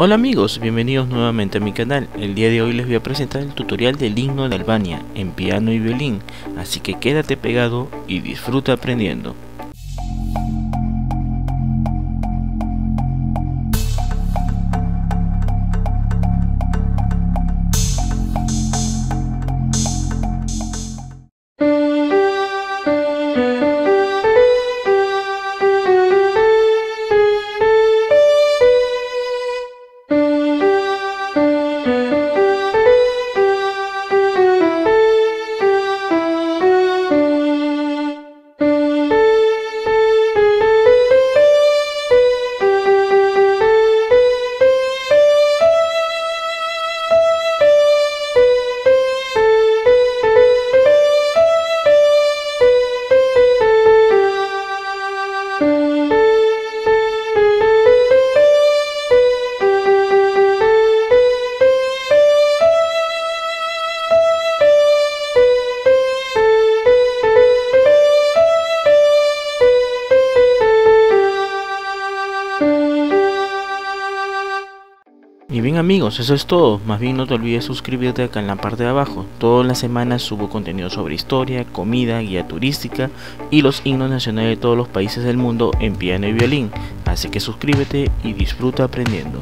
Hola amigos, bienvenidos nuevamente a mi canal. El día de hoy les voy a presentar el tutorial del himno de Albania en piano y violín, así que quédate pegado y disfruta aprendiendo. Y bien amigos, eso es todo. Más bien no te olvides suscribirte acá en la parte de abajo. Todas las semanas subo contenido sobre historia, comida, guía turística y los himnos nacionales de todos los países del mundo en piano y violín. Así que suscríbete y disfruta aprendiendo.